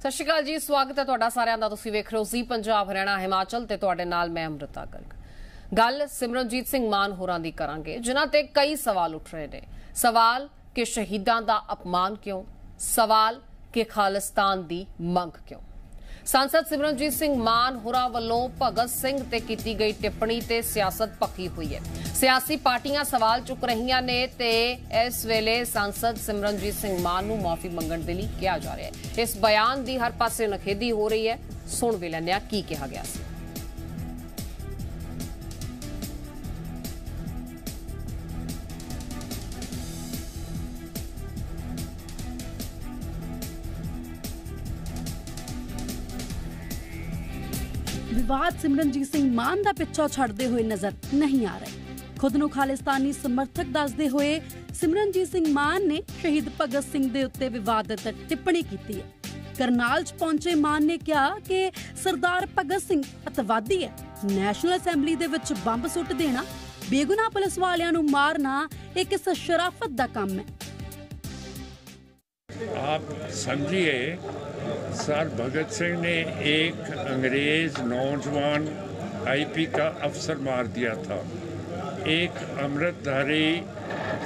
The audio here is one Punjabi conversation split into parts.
ਸਤਿ ਸ਼੍ਰੀ ਅਕਾਲ ਜੀ, ਸਵਾਗਤ ਹੈ ਤੁਹਾਡਾ ਸਾਰਿਆਂ ਦਾ। ਤੁਸੀਂ ਵੇਖ ਰਹੇ ਹੋ ਜੀ ਪੰਜਾਬ, ਹਰਿਆਣਾ, ਹਿਮਾਚਲ ਤੇ ਤੁਹਾਡੇ ਨਾਲ ਮੈਂ ਅਮ੍ਰਿਤਾ ਗਰਗ। ਗੱਲ ਸਿਮਰਨਜੀਤ ਸਿੰਘ ਮਾਨ ਹੋਰਾਂ ਦੀ ਕਰਾਂਗੇ, ਜਿਨ੍ਹਾਂ ਤੇ ਕਈ ਸਵਾਲ ਉੱਠ ਰਹੇ ਨੇ। ਸਵਾਲ ਕਿ ਸ਼ਹੀਦਾਂ ਦਾ ਅਪਮਾਨ ਕਿਉਂ? ਸਵਾਲ ਕਿ ਖਾਲਿਸਤਾਨ ਦੀ ਮੰਗ ਕਿਉਂ? ਸੰਸਦ ਸਿਮਰਨਜੀਤ ਸਿੰਘ ਮਾਨ ਹੋਰਾਂ ਵੱਲੋਂ ਭਗਤ ਸਿੰਘ ਤੇ ਕੀਤੀ ਗਈ ਟਿੱਪਣੀ ਤੇ ਸਿਆਸਤ ਪੱਕੀ ਹੋਈ ਹੈ ਸਿਆਸੀ ਪਾਰਟੀਆਂ ਸਵਾਲ ਚੁੱਕ ਰਹੀਆਂ ਨੇ ਤੇ ਇਸ ਵੇਲੇ ਸੰਸਦ ਸਿਮਰਨਜੀਤ ਸਿੰਘ ਮਾਨ ਨੂੰ ਮਾਫੀ ਮੰਗਣ ਦੇ ਲਈ ਕਿਹਾ ਜਾ ਰਿਹਾ ਹੈ ਇਸ ਬਿਆਨ ਦੀ ਹਰ ਪਾਸੇ ਨਖੇਦੀ ਹੋ ਰਹੀ ਹੈ ਸੁਣ ਵੀ ਲੈਂਦੇ ਹਾਂ ਕੀ ਕਿਹਾ ਗਿਆ ਸੀ ਬਾਅਦ ਸਿਮਰਨਜੀਤ ਸਿੰਘ ਮਾਨ ਦਾ ਪਿੱਛਾ ਛੱਡਦੇ ਹੋਏ ਨਜ਼ਰ ਨਹੀਂ ਆ ਰਹੇ। ਖੁਦ ਨੂੰ ਖਾਲਿਸਤਾਨੀ ਸਮਰਥਕ ਦੱਸਦੇ ਹੋਏ ਸਿਮਰਨਜੀਤ ਸਿੰਘ ਮਾਨ ਨੇ ਸ਼ਹੀਦ ਭਗਤ ਸਿੰਘ ਦੇ ਉੱਤੇ ਵਿਵਾਦਤ ਟਿੱਪਣੀ ਕੀਤੀ ਹੈ। ਕਰਨਾਲ 'ਚ ਪਹੁੰਚੇ ਮਾਨ ਨੇ ਕਿਹਾ ਕਿ ਸਰਦਾਰ ਭਗਤ ਸਿੰਘ ਅਤਵਾਦੀ ਹੈ। ਨੈਸ਼ਨਲ ਅਸੈਂਬਲੀ ਦੇ ਵਿੱਚ ਬੰਬ ਸੁੱਟ ਦੇਣਾ, ਬੇਗੁਨਾਹ ਪੁਲਿਸ ਵਾਲਿਆਂ ਨੂੰ ਮਾਰਨਾ, ਇਹ ਕਿਸ ਸ਼ਰਾਫਤ ਦਾ ਕੰਮ ਹੈ? आप समझिए, सर भगत सिंह ने एक अंग्रेज़ नौजवान आईपी का अफसर मार दिया था। एक अमृतधारी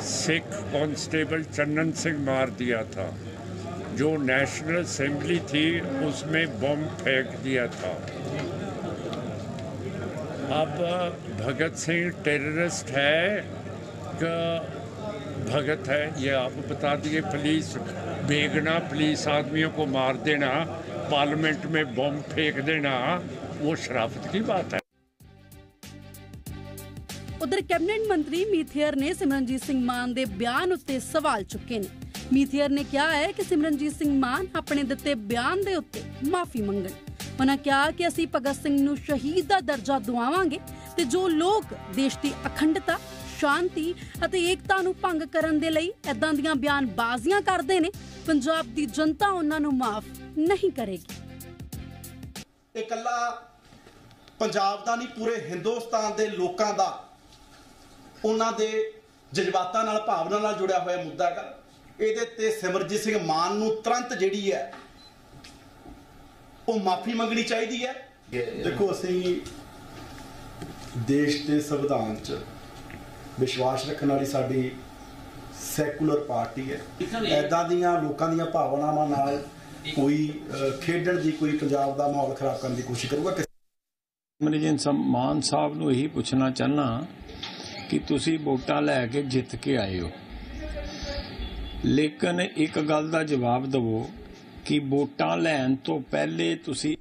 सिख कांस्टेबल चंदन सिंह मार दिया था। जो नेशनल असेंबली थी, उसमें बम फेंक दिया था। अब भगत सिंह टेररिस्ट है, का भगत है, ये आप बता दिए पुलिस बेगना पुलिस आदमियों को मार देना पार्लियामेंट में बम फेंक देना वो शराफत की बात है ਉਧਰ ਕੈਬਨਿਟ ਮੰਤਰੀ ਮੀਥੇਅਰ ਨੇ ਸਿਮਰਨਜੀਤ ਸਿੰਘ ਮਾਨ ਦੇ ਬਿਆਨ ਉੱਤੇ ਸਵਾਲ ਚੁੱਕੇ ਨੇ ਮੀਥੇਅਰ ਨੇ ਕਿਹਾ ਹੈ ਕਿ ਸਿਮਰਨਜੀਤ ਸਿੰਘ ਮਾਨ ਆਪਣੇ ਦਿੱਤੇ ਬਿਆਨ ਦੇ ਉੱਤੇ ਮਾਫੀ ਮੰਗਣ ਉਹਨਾਂ ਕਿਹਾ ਕਿ ਅਸੀਂ ਭਗਤ ਸਿੰਘ ਨੂੰ ਸ਼ਹੀਦ ਦਾ ਦਰਜਾ ਦਿਵਾਵਾਂਗੇ ਤੇ ਜੋ ਲੋਕ ਦੇਸ਼ ਦੀ ਅਖੰਡਤਾ ਸ਼ਾਂਤੀ ਅਤੇ ਏਕਤਾ ਨੂੰ ਭੰਗ ਕਰਨ ਦੇ ਲਈ ਐਦਾਂ ਦੀਆਂ ਬਿਆਨਬਾਜ਼ੀਆਂ ਕਰਦੇ ਨੇ ਪੰਜਾਬ ਦੀ ਜਨਤਾ ਉਹਨਾਂ ਨੂੰ ਮਾਫ ਨਹੀਂ ਕਰੇਗੀ। ਇਕੱਲਾ ਪੰਜਾਬ ਦਾ ਨਹੀਂ ਪੂਰੇ ਹਿੰਦੁਸਤਾਨ ਦੇ ਲੋਕਾਂ ਦਾ ਉਹਨਾਂ ਦੇ ਜਜ਼ਬਾਤਾਂ ਨਾਲ ਭਾਵਨਾ ਨਾਲ ਜੁੜਿਆ ਹੋਇਆ ਮੁੱਦਾ ਹੈਗਾ। ਇਹਦੇ ਤੇ ਸਿਮਰਜੀਤ ਸਿੰਘ ਮਾਨ ਨੂੰ ਤੁਰੰਤ ਜਿਹੜੀ ਹੈ ਉਹ ਮਾਫੀ ਮੰਗਣੀ ਚਾਹੀਦੀ ਹੈ। ਦੇਖੋ ਅਸੀਂ ਦੇਸ਼ ਦੇ ਸੰਵਿਧਾਨ 'ਚ ਵਿਸ਼ਵਾਸ ਰੱਖਣ ਵਾਲੀ ਸਾਡੀ ਸੈਕੂਲਰ ਪਾਰਟੀ ਹੈ। ਐਦਾਂ ਦੀਆਂ ਲੋਕਾਂ ਦੀਆਂ ਭਾਵਨਾਵਾਂ ਨਾਲ ਕੋਈ ਖੇਡਣ ਦੀ ਕੋਈ ਪੰਜਾਬ ਦਾ ਮਾਹੌਲ ਖਰਾਬ ਕਰਨ ਦੀ ਕੋਸ਼ਿਸ਼ ਕਰੂਗਾ ਮਨਜਨ ਮਾਨ ਸਾਹਿਬ ਨੂੰ ਇਹੀ ਪੁੱਛਣਾ ਚਾਹਨਾ ਕਿ ਤੁਸੀਂ ਵੋਟਾਂ ਲੈ ਕੇ ਜਿੱਤ ਕੇ ਆਏ ਹੋ। ਲੇਕਿਨ ਇੱਕ ਗੱਲ ਦਾ ਜਵਾਬ ਦਿਵੋ ਕਿ ਵੋਟਾਂ ਲੈਣ ਤੋਂ ਪਹਿਲੇ ਤੁਸੀਂ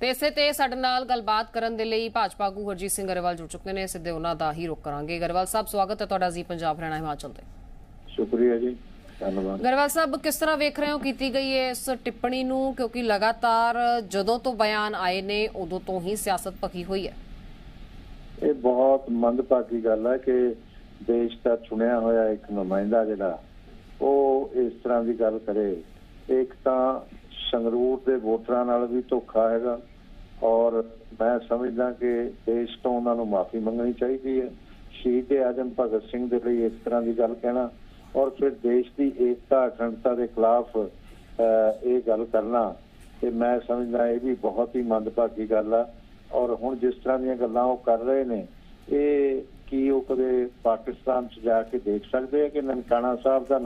ਤੇ ਇਸੇ ਤੇ ਸਾਡੇ ਨਾਲ ਗੱਲਬਾਤ ਕਰਨ ਦੇ ਲਈ ਭਾਜਪਾ ਆਗੂ ਹਰਜੀਤ ਸਿੰਘ ਗਰੇਵਾਲ ਜੁੜ ਚੁੱਕੇ ਨੇ। ਸਿੱਧੇ ਉਹਨਾਂ ਦਾ ਹੀ ਰੁਕ ਕਰਾਂਗੇ। ਗਰੇਵਾਲ ਸਾਹਿਬ ਸਵਾਗਤ ਹੈ ਤੁਹਾਡਾ ਜੀ ਪੰਜਾਬ ਹਰਿਆਣਾ ਹਿਮਾਚਲ ਤੇ। ਸ਼ੁਕਰੀਆ ਜੀ। ਧੰਨਵਾਦ। ਗਰੇਵਾਲ ਸਾਹਿਬ ਕਿਸ ਤਰ੍ਹਾਂ ਵੇਖ ਰਹੇ ਹੋ ਕੀਤੀ ਗਈ ਹੈ ਇਸ ਟਿੱਪਣੀ ਨੂੰ? ਕਿਉਂਕਿ ਲਗਾਤਾਰ ਜਦੋਂ ਤੋਂ ਬਿਆਨ ਆਏ ਨੇ ਉਦੋਂ ਤੋਂ ਹੀ ਸਿਆਸਤ ਪੱਕੀ ਹੋਈ ਹੈ। ਇਹ ਬਹੁਤ ਮੰਦਭਾਗੀ ਗੱਲ ਹੈ ਕਿ ਦੇਸ਼ ਦਾ ਚੁਣਿਆ ਹੋਇਆ ਇੱਕ ਨੁਮਾਇੰਦਾ ਜਿਹੜਾ ਉਹ ਇਸ ਤਰ੍ਹਾਂ ਦੀ ਗੱਲ ਕਰੇ। ਇੱਕ ਤਾਂ ਸੰਗਰੂਰ ਦੇ ਵੋਟਰਾਂ ਨਾਲ ਵੀ ਧੋਖਾ ਹੈਗਾ। ਔਰ ਮੈਂ ਸਮਝਦਾ ਕਿ ਦੇਸ਼ ਤੋਂ ਉਹਨਾਂ ਨੂੰ ਮਾਫੀ ਮੰਗਣੀ ਚਾਹੀਦੀ ਹੈ। ਸ਼ਹੀਦ ਆਜ਼ਮ ਭਗਤ ਸਿੰਘ ਦੇ ਲਈ ਇਸ ਤਰ੍ਹਾਂ ਦੀ ਗੱਲ ਕਹਿਣਾ ਔਰ ਫਿਰ ਦੇਸ਼ ਦੀ ਏਕਤਾ, ਅਖੰਡਤਾ ਦੇ ਖਿਲਾਫ ਇਹ ਗੱਲ ਕਰਨਾ, ਤੇ ਮੈਂ ਸਮਝਦਾ ਇਹ ਵੀ ਬਹੁਤ ਹੀ ਮੰਦਭਾਗੀ ਗੱਲ ਆ। ਔਰ ਹੁਣ ਜਿਸ ਤਰ੍ਹਾਂ ਦੀਆਂ ਗੱਲਾਂ ਉਹ ਕਰ ਰਹੇ ਨੇ, ਇਹ ਕੀ ਉਹ ਕਦੇ ਪਾਕਿਸਤਾਨ 'ਚ ਜਾ ਕੇ ਦੇਖ ਸਕਦੇ ਆ ਕਿ ਨਨਕਾਣਾ ਸਾਹਿਬ ਦਾ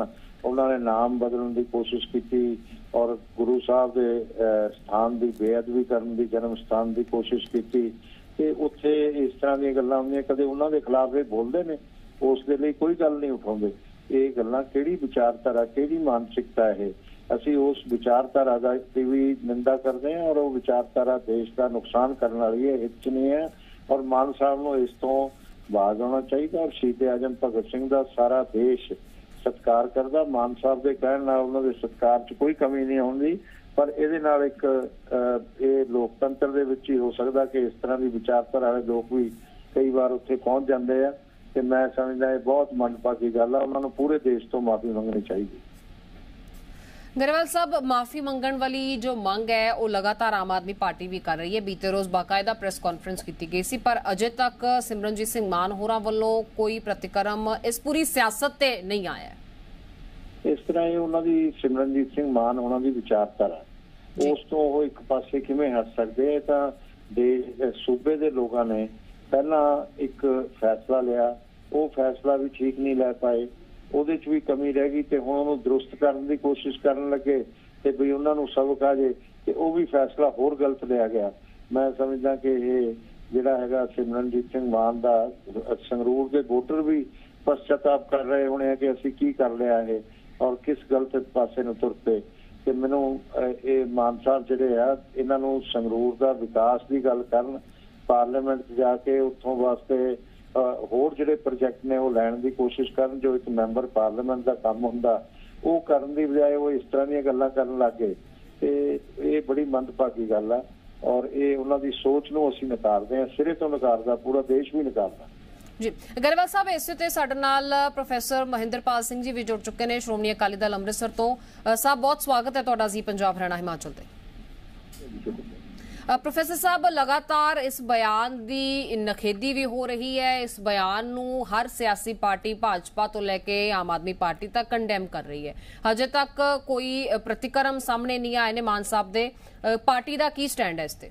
ਉਹਨਾਂ ਨੇ ਨਾਮ ਬਦਲਣ ਦੀ ਕੋਸ਼ਿਸ਼ ਕੀਤੀ ਔਰ ਗੁਰੂ ਸਾਹਿਬ ਦੇ ਅਹ, ਸਥਾਨ ਦੀ ਬੇਅਦਬੀ ਕਰਨ ਦੀ ਜਨਮ ਸਥਾਨ ਦੀ ਕੋਸ਼ਿਸ਼ ਕੀਤੀ ਤੇ ਉੱਥੇ ਇਸ ਤਰ੍ਹਾਂ ਦੀਆਂ ਗੱਲਾਂ ਹੁੰਦੀਆਂ ਕਦੇ ਉਹਨਾਂ ਦੇ ਖਿਲਾਫ ਇਹ ਬੋਲਦੇ ਨੇ ਉਸ ਦੇ ਲਈ ਕੋਈ ਗੱਲ ਨਹੀਂ ਉਠਾਉਂਦੇ। ਇਹ ਗੱਲਾਂ ਕਿਹੜੀ ਵਿਚਾਰਧਾਰਾ ਕਿਹੜੀ ਮਾਨਸਿਕਤਾ ਇਹ? ਅਸੀਂ ਉਸ ਵਿਚਾਰਧਾਰਾ ਦਾ ਵੀ ਨਿੰਦਾ ਕਰਦੇ ਹਾਂ ਔਰ ਉਹ ਵਿਚਾਰਧਾਰਾ ਦੇਸ਼ ਦਾ ਨੁਕਸਾਨ ਕਰਨ ਵਾਲੀ ਹੈ ਹਿੱਤ ਨਹੀਂ ਹੈ ਔਰ ਮਾਨ ਸਾਹਿਬ ਨੂੰ ਇਸ ਤੋਂ ਬਾਜ਼ ਆਉਣਾ ਚਾਹੀਦਾ ਔਰ ਸ਼ਹੀਦ ਆਜਮ ਭਗਤ ਸਿੰਘ ਦਾ ਸਾਰਾ ਦੇਸ਼ ਸਤਿਕਾਰ ਕਰਦਾ ਮਾਨ ਸਾਹਿਬ ਦੇ ਕਹਿਣ ਨਾਲ ਉਹਨਾਂ ਦੇ ਸਤਿਕਾਰ 'ਚ ਕੋਈ ਕਮੀ ਨਹੀਂ ਆਉਂਦੀ ਪਰ ਇਹਦੇ ਨਾਲ ਇੱਕ ਅਹ, ਇਹ ਲੋਕਤੰਤਰ ਦੇ ਵਿੱਚ ਹੀ ਹੋ ਸਕਦਾ ਕਿ ਇਸ ਤਰ੍ਹਾਂ ਦੀ ਵਿਚਾਰਧਾਰਾ ਵਾਲੇ ਲੋਕ ਵੀ ਕਈ ਵਾਰ ਉੱਥੇ ਪਹੁੰਚ ਜਾਂਦੇ ਆ। ਤੇ ਮੈਂ ਸਮਝਦਾ ਇਹ ਬਹੁਤ ਮੰਦਭਾਗੀ ਗੱਲ ਆ ਉਹਨਾਂ ਨੂੰ ਪੂਰੇ ਦੇਸ਼ ਤੋਂ ਮਾਫੀ ਮੰਗਣੀ ਚਾਹੀਦੀ। ਗਰੇਵਾਲ ਸਾਹਿਬ ਮਾਫੀ ਮੰਗਣ ਵਾਲੀ ਜੋ ਮੰਗ ਹੈ ਉਹ ਲਗਾਤਾਰ ਆਮ ਆਦਮੀ ਪਾਰਟੀ ਵੀ ਕਰ ਰਹੀ ਹੈ। ਬੀਤੇ ਰੋਜ਼ ਬਾਕਾਇਦਾ ਪ੍ਰੈਸ ਕਾਨਫਰੰਸ ਕੀਤੀ ਗਈ ਸੀ ਪਰ ਅਜੇ ਤੱਕ ਸਿਮਰਨਜੀਤ ਸਿੰਘ ਮਾਨ ਹੋਰਾਂ ਵੱਲੋਂ ਕੋਈ ਪ੍ਰਤੀਕਰਮ ਇਸ ਪੂਰੀ ਸਿਆਸਤ ਤੇ ਨਹੀਂ ਆਇਆ। ਇਸ ਤਰ੍ਹਾਂ ਇਹ ਉਹਨਾਂ ਦੀ ਸਿਮਰਨਜੀਤ ਸਿੰਘ ਮਾਨ ਉਹਨਾਂ ਦੀ ਵਿਚਾਰਧਾਰਾ ਉਸ ਤੋਂ ਉਹ ਇੱਕ ਪਾਸੇ ਕਿਵੇਂ ਹਟ ਸਕਦੇ ਆ ਤਾਂ ਦੇ ਸੂਬੇ ਦੇ ਲੋਕਾਂ ਨੇ ਪਹਿਲਾਂ ਇੱਕ ਫੈਸਲਾ ਲਿਆ ਉਹ ਫੈਸਲਾ ਵੀ ਠੀਕ ਨਹੀਂ ਲੈ ਪਾਏ। ਉਹਦੇ 'ਚ ਵੀ ਕਮੀ ਰਹਿ ਗਈ ਤੇ ਹੁਣ ਉਹਨੂੰ ਦਰੁਸਤ ਕਰਨ ਦੀ ਕੋਸ਼ਿਸ਼ ਕਰਨ ਲੱਗੇ ਤੇ ਵੀ ਉਹਨਾਂ ਨੂੰ ਸਬਕ ਆ ਜੇ ਤੇ ਉਹ ਵੀ ਫੈਸਲਾ ਹੋਰ ਗਲਤ ਲਿਆ ਗਿਆ। ਮੈਂ ਸਮਝਦਾ ਕਿ ਇਹ ਜਿਹੜਾ ਹੈਗਾ ਸਿਮਰਨਜੀਤ ਸਿੰਘ ਮਾਨ ਦਾ ਸੰਗਰੂਰ ਦੇ ਵੋਟਰ ਵੀ ਪਛਤਾਪ ਕਰ ਰਹੇ ਹੋਣੇ ਆ ਕਿ ਅਸੀਂ ਕੀ ਕਰ ਲਿਆ ਇਹ ਔਰ ਕਿਸ ਗਲਤ ਪਾਸੇ ਨੂੰ ਤੁਰ ਪਏ। ਤੇ ਮੈਨੂੰ ਇਹ ਮਾਨ ਸਾਹਿਬ ਜਿਹੜੇ ਆ, ਇਹਨਾਂ ਨੂੰ ਸੰਗਰੂਰ ਦਾ ਵਿਕਾਸ ਦੀ ਗੱਲ ਕਰਨ, ਪਾਰਲੀਮੈਂਟ 'ਚ ਜਾ ਕੇ ਉੱਥੋਂ ਵਾਸਤੇ ਹੋਰ ਜਿਹੜੇ ਪ੍ਰੋਜੈਕਟ ਨੇ ਉਹ ਲੈਣ ਦੀ ਕੋਸ਼ਿਸ਼ ਕਰਨ ਜੋ ਇੱਕ ਮੈਂਬਰ ਪਾਰਲੀਮੈਂਟ ਦਾ ਕੰਮ ਹੁੰਦਾ ਉਹ ਕਰਨ ਦੀ ਬਜਾਏ ਉਹ ਇਸ ਤਰ੍ਹਾਂ ਦੀਆਂ ਗੱਲਾਂ ਕਰਨ ਲੱਗੇ ਤੇ ਇਹ ਬੜੀ ਮੰਦਭਾਗੀ ਗੱਲ ਆ ਔਰ ਇਹ ਉਹਨਾਂ ਦੀ ਸੋਚ ਨੂੰ ਅਸੀਂ ਨਕਾਰਦੇ ਹਾਂ ਸਿਰੇ ਤੋਂ ਨਕਾਰਦਾ ਪੂਰਾ ਦੇਸ਼ ਵੀ ਨਕਾਰਦਾ। ਜੀ ਗਰੇਵਾਲ ਸਾਹਿਬ ਇਸੇ ਤੇ ਸਾਡੇ ਨਾਲ ਪ੍ਰੋਫੈਸਰ ਮਹਿੰਦਰਪਾਲ ਸਿੰਘ ਜੀ ਵੀ ਜੁੜ ਚੁੱਕੇ ਨੇ ਸ਼੍ਰੋਮਣੀ ਅਕਾਲੀ ਦਲ ਅੰਮ੍ਰਿਤਸਰ ਤੋਂ। ਸਾਹਿਬ ਬਹੁਤ ਸਵਾਗਤ ਹੈ ਤੁਹਾਡਾ ਜੀ ਪੰਜਾਬ ਹਰਿਆਣਾ ਹਿਮਾਚਲ ਤੇ। ਪ੍ਰੋਫੈਸਰ ਸਾਹਿਬ ਲਗਾਤਾਰ ਇਸ ਬਿਆਨ ਦੀ ਨਖੇਦੀ ਵੀ ਹੋ ਰਹੀ ਹੈ। ਇਸ ਬਿਆਨ ਨੂੰ ਹਰ ਸਿਆਸੀ ਪਾਰਟੀ ਭਾਜਪਾ ਤੋਂ ਲੈ ਕੇ ਆਮ ਆਦਮੀ ਪਾਰਟੀ ਤੱਕ ਕੰਡੈਮ ਕਰ ਰਹੀ ਹੈ। ਹਜੇ ਤੱਕ ਕੋਈ ਪ੍ਰਤੀਕਰਮ ਸਾਹਮਣੇ ਨਹੀਂ ਆਏ ਨੇ ਮਾਨ ਸਾਹਿਬ ਦੇ। ਪਾਰਟੀ ਦਾ ਕੀ ਸਟੈਂਡ ਹੈ ਇਸ ਤੇ?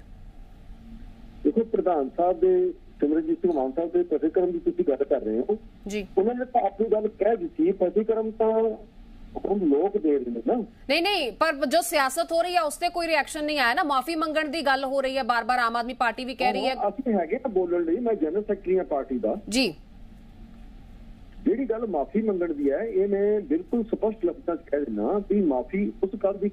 ਦੇਖੋ ਪ੍ਰਧਾਨ ਸਾਹਿਬ ਦੇ ਸਿਮਰਨਜੀਤ ਸਿੰਘ ਮਾਨ ਸਾਹਿਬ ਦੇ ਪ੍ਰਤੀਕਰਮ ਦੀ ਤੁਸੀਂ ਗੱਲ ਕਰ ਰਹੇ ਹੋ। ਜੀ। ਉਹਨਾਂ ਨੇ ਤਾਂ ਆਪਣੀ ਗੱਲ ਕਹਿ ਦਿੱਤੀ। ਪ੍ਰਤੀਕਰਮ ਤਾਂ ਲੋਕ ਦੇ ਰਹੇ ਨੇ ਨਾ। ਨਹੀਂ ਨਹੀਂ ਪਰ ਜੋ ਸਿਆਸਤ ਹੋ ਰਹੀ ਹੈ ਉਸ ਤੇ ਕੋਈ ਰਿਐਕਸ਼ਨ ਨਹੀਂ ਆਇਆ ਨਾ। ਮਾਫੀ ਮੰਗਣ ਦੀ ਗੱਲ ਹੋ ਰਹੀ ਹੈ ਬਾਰ-ਬਾਰ ਆਮ ਆਦਮੀ ਪਾਰਟੀ ਵੀ ਕਹਿ ਰਹੀ ਹੈ। ਅਸੀਂ ਹੈਗੇ ਆ ਬੋਲਣ ਲਈ ਮੈਂ ਜਨਰਲ ਸੈਕਟਰੀ ਹਾਂ ਪਾਰਟੀ ਦਾ। ਜੀ। ਜਿਹੜੀ ਗੱਲ ਮਾਫੀ ਮੰਗਣ ਦੀ ਹੈ ਇਹ ਮੈਂ ਬਿਲਕੁਲ ਸਪਸ਼ਟ ਲਫ਼ਜ਼ਾਂ 'ਚ ਕਹਿ ਦਿੰਦਾ ਵੀ ਮਾਫੀ ਉਸ ਗੱਲ ਦੀ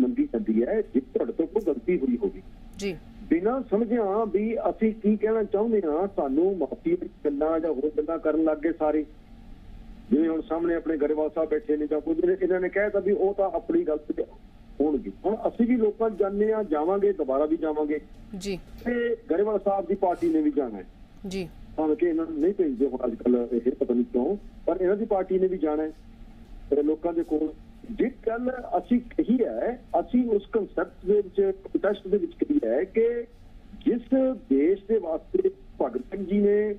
ਮੰਗੀ ਜਾਂਦੀ ਹੈ ਜੇ ਤੁਹਾਡੇ ਤੋਂ ਕੋਈ ਗਲਤੀ ਹੋਈ ਹੋਵੇ। ਜੀ। ਬਿਨਾਂ ਸਮਝਿਆ ਵੀ ਅਸੀਂ ਕੀ ਕਹਿਣਾ ਚਾਹੁੰਦੇ ਹਾਂ ਸਾਨੂੰ ਮਾਫੀ ਦੀ ਗੱਲਾਂ ਜਾਂ ਹੋਰ ਗੱਲਾਂ ਕਰਨ ਲੱਗ ਸਾਰੇ। ਜਿਵੇਂ ਹੁਣ ਸਾਹਮਣੇ ਆਪਣੇ ਗਰੇਵਾਲ ਸਾਹਿਬ ਬੈਠੇ ਨੇ ਜਾਂ ਕੁਝ ਨੇ ਇਹਨਾਂ ਨੇ ਕਹਿਤਾ ਵੀ ਉਹ ਤਾਂ ਆਪਣੀ ਗਲਤੀ ਹੋਣਗੇ। ਹੁਣ ਅਸੀਂ ਵੀ ਲੋਕਾਂ ਜਾਂਦੇ ਆ ਜਾਵਾਂਗੇ ਦੁਬਾਰਾ ਵੀ ਜਾਵਾਂਗੇ। ਜੀ। ਤੇ ਗਰੇਵਾਲ ਸਾਹਿਬ ਦੀ ਪਾਰਟੀ ਨੇ ਵੀ ਜਾਣਾ ਹੈ। ਜੀ। ਭਾਵੇਂ ਕਿ ਇਹਨਾਂ ਨੂੰ ਨਹੀਂ ਭੇਜਦੇ ਹੁਣ ਅੱਜ ਕੱਲ ਇਹ ਪਤਾ ਨਹੀਂ ਕਿਉਂ ਪਰ ਇਹਨਾਂ ਦੀ ਪਾਰਟੀ ਨੇ ਵੀ ਜਾਣਾ ਹੈ। ਤੇ ਲੋਕਾਂ ਦੇ ਕੋਲ ਜੇ ਕੱਲ ਅਸੀਂ ਕਹੀ ਹੈ ਅਸੀਂ ਉਸ ਕਨਸੈਪਟ ਦੇ ਵਿੱਚ ਕੰਟੈਸਟ ਦੇ ਵਿੱਚ ਕਹੀ ਹੈ ਕਿ ਜਿਸ ਦੇਸ਼ ਦੇ ਵਾਸਤੇ ਭਗਤ ਸਿੰਘ ਜੀ ਨੇ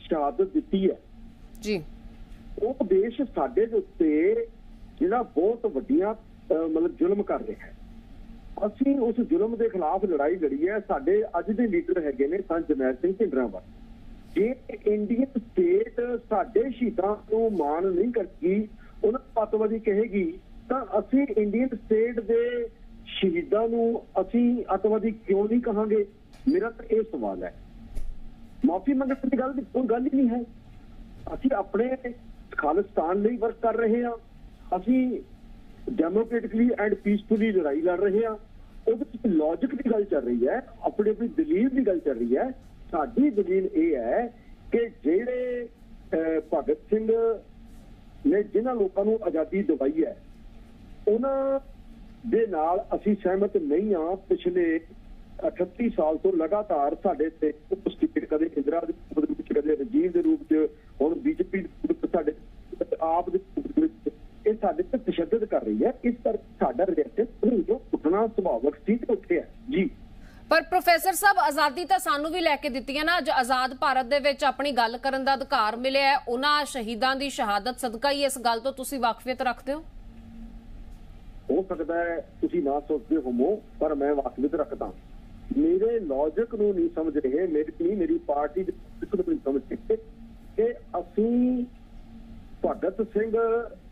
ਸ਼ਹਾਦਤ ਦਿੱਤੀ ਹੈ ਜੀ। ਉਹ ਦੇਸ਼ ਸਾਡੇ ਦੇ ਉੱਤੇ ਜਿਹੜਾ ਬਹੁਤ ਵੱਡੀਆਂ ਮਤਲਬ ਜ਼ੁਲਮ ਕਰ ਰਿਹਾ ਹੈ। ਅਸੀਂ ਉਸ ਜ਼ੁਲਮ ਦੇ ਖਿਲਾਫ ਲੜਾਈ ਲੜੀ ਹੈ। ਸਾਡੇ ਅੱਜ ਦੇ ਲੀਡਰ ਹੈਗੇ ਨੇ ਸੰਤ ਜਰਨੈਲ ਸਿੰਘ ਢਿੰਡਰਾਵਾਲ। ਜੇ ਇੰਡੀਅਨ ਸਟੇਟ ਸਾਡੇ ਸ਼ਹੀਦਾਂ ਨੂੰ ਮਾਣ ਨਹੀਂ ਕਰਦੀ ਉਹਨਾਂ ਨੂੰ ਅੱਤਵਾਦੀ ਕਹੇਗੀ, ਤਾਂ ਅਸੀਂ ਇੰਡੀਅਨ ਸਟੇਟ ਦੇ ਸ਼ਹੀਦਾਂ ਨੂੰ ਅਸੀਂ ਅੱਤਵਾਦੀ ਕਿਉਂ ਨਹੀਂ ਕਹਾਂਗੇ? ਮੇਰਾ ਤਾਂ ਇਹ ਸਵਾਲ ਹੈ। ਮਾਫੀ ਮੰਗਣ ਦੀ ਗੱਲ ਦੀ ਕੋਈ ਗੱਲ ਹੀ ਨਹੀਂ ਹੈ। ਅਸੀਂ ਆਪਣੇ ਖਾਲਿਸਤਾਨ ਲਈ ਵਰਕ ਕਰ ਰਹੇ ਹਾਂ। ਅਸੀਂ ਡੈਮੋਕ੍ਰੈਟਿਕਲੀ ਐਂਡ ਪੀਸਫੁਲੀ ਲੜਾਈ ਲੜ ਰਹੇ ਹਾਂ। ਉਹਦੇ ਵਿੱਚ ਲੌਜੀਕ ਦੀ ਗੱਲ ਚੱਲ ਰਹੀ ਹੈ, ਆਪਣੀ ਆਪਣੀ ਦਲੀਲ ਦੀ ਗੱਲ ਚੱਲ ਰਹੀ ਹੈ। ਸਾਡੀ ਦਲੀਲ ਇਹ ਹੈ ਕਿ ਜਿਹੜੇ ਭਗਤ ਸਿੰਘ ਨੇ ਜਿਨ੍ਹਾਂ ਲੋਕਾਂ ਨੂੰ ਆਜ਼ਾਦੀ ਦਿਵਾਈ ਹੈ, ਉਹਨਾਂ ਦੇ ਨਾਲ ਅਸੀਂ ਸਹਿਮਤ ਨਹੀਂ ਹਾਂ। ਪਿਛਲੇ 38 ਸਾਲ ਤੋਂ ਲਗਾਤਾਰ ਸਾਡੇ ਤੇ ਉਪਸਥਿਤ ਕਦੇ ਇੰਦਰਾ ਦੇ ਰੂਪ ਦੇ ਵਿੱਚ, ਕਦੇ ਰਜੀਵ ਦੇ ਰੂਪ 'ਚ ਹੁਣ ਬੀਜੇਪੀ ਸਾਡੇ ਆਪ ਦੇ ਇਹ ਸਾਡੇ ਤੇ ਤਸ਼ੱਦਦ ਕਰ ਰਹੀ ਹੈ। ਇਸ ਪਰ ਸਾਡਾ ਰਿਐਕਸ਼ਨ ਜੋ ਉੱਠਣਾ ਸੁਭਾਵਕ ਸੀ ਤੇ ਉੱਠਿਆ ਜੀ। ਪਰ ਪ੍ਰੋਫੈਸਰ ਸਾਹਿਬ ਆਜ਼ਾਦੀ ਤਾਂ ਸਾਨੂੰ ਵੀ ਲੈ ਕੇ ਦਿੱਤੀਆਂ ਨਾ। ਅੱਜ ਆਜ਼ਾਦ ਭਾਰਤ ਦੇ ਵਿੱਚ ਆਪਣੀ ਗੱਲ ਕਰਨ ਦਾ ਅਧਿਕਾਰ ਮਿਲਿਆ ਹੈ। ਉਹਨਾਂ ਸ਼ਹੀਦਾਂ ਦੀ ਸ਼ਹਾਦਤ ਸਦਕਾ ਹੀ ਇਸ ਗੱਲ ਤੋਂ ਤੁਸੀਂ ਵਾਕਫੀਅਤ ਰੱਖਦੇ ਹੋ? ਹੋ ਸਕਦਾ ਹੈ ਤੁਸੀਂ ਨਾ ਸੋਚਦੇ ਹੋਵੋ ਪਰ ਮੈਂ ਵਾਕਫੀਅਤ ਰੱਖਦਾ ਮੇਰੇ ਲੌਜੀਕ ਨੂੰ ਨਹੀਂ ਸਮਝ ਰਹੇ ਮੇਰੀ ਨਹੀਂ ਮੇਰੀ ਪਾਰਟੀ ਦੇ ਨੂੰ ਨਹੀਂ ਸਮਝ ਰਹੇ। ਕਿ ਅਸੀਂ ਭਗਤ ਸਿੰਘ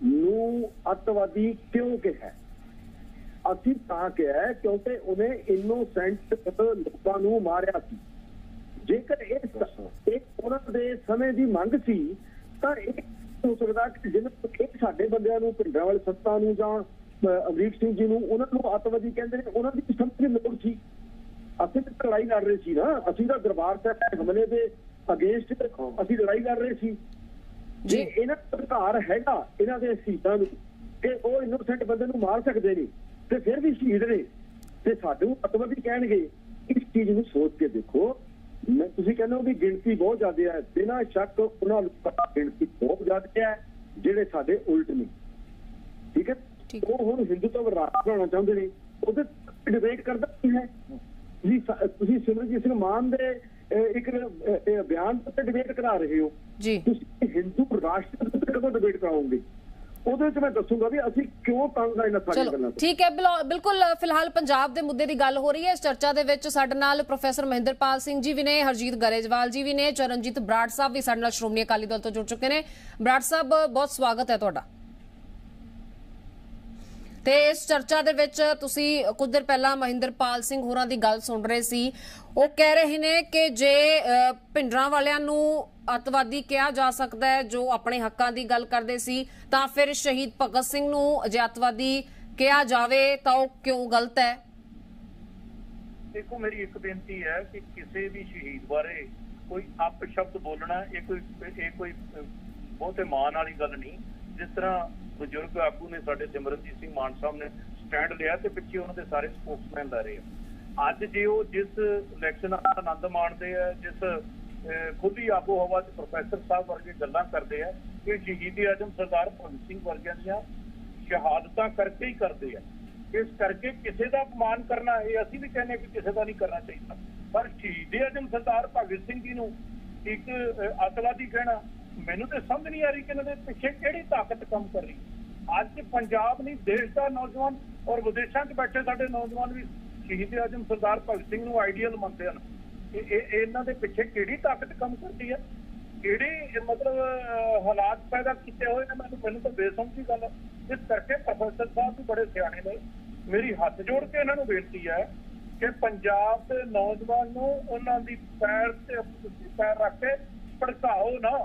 ਨੂੰ ਅੱਤਵਾਦੀ ਕਿਉਂ ਕਿਹਾ? ਅਸੀਂ ਤਾਂ ਕਿਹਾ ਕਿਉਂਕਿ ਉਹਨੇ ਇਨੋਸੈਂਟ ਲੋਕਾਂ ਨੂੰ ਮਾਰਿਆ ਸੀ। ਜੇਕਰ ਇਹ ਇਹ ਉਹਨਾਂ ਦੇ ਸਮੇਂ ਦੀ ਮੰਗ ਸੀ ਤਾਂ ਇਹ ਹੋ ਸਕਦਾ ਕਿ ਜਿਹਨਾਂ ਇਹ ਸਾਡੇ ਬੰਦਿਆਂ ਨੂੰ ਪਿੰਡਾਂ ਵਾਲੇ ਸੱਤਾ ਨੂੰ ਜਾਂ ਅਮਰੀਕ ਸਿੰਘ ਜੀ ਨੂੰ ਉਹਨਾਂ ਨੂੰ ਅੱਤਵਾਦੀ ਕਹਿੰਦੇ ਨੇ ਉਹਨਾਂ ਦੀ ਸਮਝ ਲੋੜ ਸੀ। ਅਸੀਂ ਤਾਂ ਲੜਾਈ ਲੜ ਰਹੇ ਸੀ ਨਾ। ਅਸੀਂ ਤਾਂ ਦਰਬਾਰ ਸਾਹਿਬ ਹਮਲੇ ਦੇ ਅਗੇਂਸਟ ਅਸੀਂ ਲੜਾਈ ਲੜ ਰਹੇ ਸੀ। ਜੇ ਜੀ। ਇਹਨਾਂ ਦਾ ਅਧਿਕਾਰ ਹੈਗਾ ਇਹਨਾਂ ਦੇ ਸ਼ਹੀਦਾਂ ਨੂੰ ਕਿ ਉਹ ਇਨੋਸੈਂਟ ਬੰਦੇ ਨੂੰ ਮਾਰ ਸਕਦੇ ਨੇ ਤੇ ਫਿਰ ਵੀ ਸ਼ਹੀਦ ਨੇ। ਤੇ ਸਾਨੂੰ ਅਤਵਾਦੀ ਕਹਿਣਗੇ ਇਸ ਚੀਜ਼ ਨੂੰ ਸੋਚ ਕੇ ਦੇਖੋ। ਮੈਂ ਤੁਸੀਂ ਕਹਿੰਦੇ ਹੋ ਵੀ ਗਿਣਤੀ ਬਹੁਤ ਜ਼ਿਆਦਾ ਹੈ ਬਿਨਾਂ ਸ਼ੱਕ ਉਹਨਾਂ ਲੋਕਾਂ ਦੀ ਗਿਣਤੀ ਬਹੁਤ ਜ਼ਿਆਦਾ ਹੈ ਜਿਹੜੇ ਸਾਡੇ ਉਲਟ ਨੇ। ਠੀਕ ਹੈ। ਉਹ ਹੁਣ ਹਿੰਦੂਤਵ ਰਾਜ ਬਣਾਉਣਾ ਚਾਹੁੰਦੇ ਨੇ। ਉਹਦੇ ਡਿਬੇਟ ਕਰਦਾ ਕੀ ਹੈ? ਤੁਸੀਂ ਸ- ਤੁਸੀਂ ਸਿਮਰਜੀਤ ਸਿੰਘ ਮਾਨ ਦੇ ਇੱਕ ਬਿਆਨ ਤੇ ਡਿਬੇਟ ਕਰਾ ਰਹੇ ਹੋ। ਜੀ। ਤੁਸੀਂ ਹਿੰਦੂ ਰਾਸ਼ਟਰ ਤੇ ਕਦੋਂ ਡਿਬੇਟ ਕਰਾਓਗੇ? ਉਹਦੇ ਵਿੱਚ ਮੈਂ ਦੱਸੂਗਾ ਵੀ ਅਸੀਂ ਕਿਉਂ ਤੰਗ ਆ ਇਹਨਾਂ ਸਾਰੀਆਂ ਗੱਲਾਂ ਤੋਂ। ਠੀਕ ਹੈ ਬਿਲੋ- ਬਿਲਕੁਲ ਫਿਲਹਾਲ ਪੰਜਾਬ ਦੇ ਮੁੱਦੇ ਦੀ ਗੱਲ ਹੋ ਰਹੀ ਹੈ। ਇਸ ਚਰਚਾ ਦੇ ਵਿੱਚ ਸਾਡੇ ਨਾਲ ਪ੍ਰੋਫੈਸਰ ਮਹਿੰਦਰਪਾਲ ਸਿੰਘ ਜੀ ਵੀ ਨੇ ਹਰਜੀਤ ਗਰੇਜਵਾਲ ਜੀ ਵੀ ਨੇ ਚਰਨਜੀਤ ਬਰਾੜ ਸਾਹਿਬ ਵੀ ਸਾਡੇ ਨਾਲ ਸ਼੍ਰੋਮਣੀ ਅਕਾਲੀ ਦਲ ਤੋਂ ਜੁੜ ਚੁੱਕੇ ਨੇ। ਬਰਾੜ ਸਾਹਿਬ ਬਹੁਤ ਸਵਾਗਤ ਹੈ ਤੁਹਾਡਾ। ਤੇ ਇਸ ਚਰਚਾ ਦੇ ਵਿੱਚ ਤੁਸੀਂ ਕੁਝ ਦਿਨ ਪਹਿਲਾਂ ਮਹਿੰਦਰਪਾਲ ਸਿੰਘ ਹੋਰਾਂ ਦੀ ਗੱਲ ਸੁਣ ਰਹੇ ਸੀ। ਉਹ ਕਹਿ ਰਹੇ ਨੇ ਕਿ ਜੇ ਭਿੰਡਰਾਂ ਵਾਲਿਆਂ ਨੂੰ ਅਤਵਾਦੀ ਕਿਹਾ ਜਾ ਸਕਦਾ ਹੈ, ਜੋ ਆਪਣੇ ਹੱਕਾਂ ਦੀ ਗੱਲ ਕਰਦੇ ਸੀ, ਤਾਂ ਫਿਰ ਸ਼ਹੀਦ ਭਗਤ ਸਿੰਘ ਨੂੰ ਜੇ ਅਤਵਾਦੀ ਕਿਹਾ ਜਾਵੇ ਤਾਂ ਉਹ ਕਿਉਂ ਗਲਤ ਹੈ? ਦੇਖੋ, ਮੇਰੀ ਇੱਕ ਬੇਨਤੀ ਹੈ ਕਿ ਕਿਸੇ ਵੀ ਸ਼ਹੀਦ ਬਾਰੇ ਕੋਈ ਅਪ ਸ਼ਬਦ ਬੋਲਣਾ, ਇਹ ਕੋਈ ਇਹ ਕੋਈ ਬਹੁਤੇ ਮਾਣ ਵਾਲੀ ਗੱਲ ਨਹੀਂ। ਜਿਸ ਤਰ੍ਹਾਂ ਬਜ਼ੁਰਗ ਆਗੂ ਨੇ ਸਾਡੇ ਸਿਮਰਨਜੀਤ ਸਿੰਘ ਮਾਨ ਸਾਹਿਬ ਨੇ ਸਟੈਂਡ ਲਿਆ ਤੇ ਪਿੱਛੇ ਉਹਨਾਂ ਦੇ ਸਾਰੇ ਸਪੋਕਸਮੈਨ ਲੈ ਰਹੇ ਅੱਜ ਜੇ ਉਹ ਜਿਸ ਇਲੈਕਸ਼ਨ ਦਾ ਆਨੰਦ ਮਾਣਦੇ ਆ ਜਿਸ ਅਹ, ਖੁੱਲੀ ਆਬੋ ਹਵਾ ਚ ਪ੍ਰੋਫੈਸਰ ਸਾਹਿਬ ਵਰਗੇ ਗੱਲਾਂ ਕਰਦੇ ਆ ਕਿ ਸ਼ਹੀਦੀ ਆਜਮ ਸਰਦਾਰ ਭਗਤ ਸਿੰਘ ਵਰਗਿਆਂ ਦੀਆਂ ਸ਼ਹਾਦਤਾਂ ਕਰਕੇ ਹੀ ਕਰਦੇ ਆ। ਇਸ ਕਰਕੇ ਕਿਸੇ ਦਾ ਅਪਮਾਨ ਕਰਨਾ ਇਹ ਅਸੀਂ ਵੀ ਕਹਿੰਦੇ ਹਾਂ ਕਿ ਕਿਸੇ ਦਾ ਨਹੀਂ ਕਰਨਾ ਚਾਹੀਦਾ। ਪਰ ਸ਼ਹੀਦ ਆਜਮ ਸਰਦਾਰ ਭਗਤ ਸਿੰਘ ਜੀ ਨੂੰ ਇੱਕ ਅਹ, ਅਤਵਾਦੀ ਕਹਿਣਾ ਮੈਨੂੰ ਤੇ ਸਮਝ ਨਹੀਂ ਆ ਰਹੀ ਕਿ ਇਹਨਾਂ ਦੇ ਪਿੱਛੇ ਕਿਹੜੀ ਤਾਕਤ ਕੰਮ ਕਰ ਰਹੀ ਅੱਜ ਪੰਜਾਬ ਨਹੀਂ, ਦੇਸ਼ ਦਾ ਨੌਜਵਾਨ ਔਰ ਵਿਦੇਸ਼ਾਂ 'ਚ ਬੈਠੇ ਸਾਡੇ ਨੌਜਵਾਨ ਵੀ ਸ਼ਹੀਦ ਆਜਮ ਸਰਦਾਰ ਭਗਤ ਸਿੰਘ ਨੂੰ ਆਈਡੀਅਲ ਮੰਨਦੇ ਹਨ। ਇਹ ਇਹਨਾਂ ਦੇ ਪਿੱਛੇ ਕਿਹੜੀ ਤਾਕਤ ਕੰਮ ਕਰਦੀ ਹੈ? ਕਿਹੜੇ ਮਤਲਬ ਹਾਲਾਤ ਪੈਦਾ ਕੀਤੇ ਹੋਏ ਨੇ? ਮੈਨੂੰ ਮੈਨੂੰ ਤਾਂ ਬੇਸਮਝੀ ਗੱਲ ਇਸ ਕਰਕੇ ਪ੍ਰੋਫੈਸਰ ਸਾਹਿਬ ਵੀ ਬੜੇ ਸਿਆਣੇ ਨੇ। ਮੇਰੀ ਹੱਥ ਜੋੜ ਕੇ ਇਹਨਾਂ ਨੂੰ ਬੇਨਤੀ ਹੈ ਕਿ ਪੰਜਾਬ ਦੇ ਨੌਜਵਾਨ ਨੂੰ ਉਹਨਾਂ ਦੀ ਪੈਰ ਤੇ, ਪੈਰ ਰੱਖ ਕੇ ਭੜਕਾਓ ਨਾ।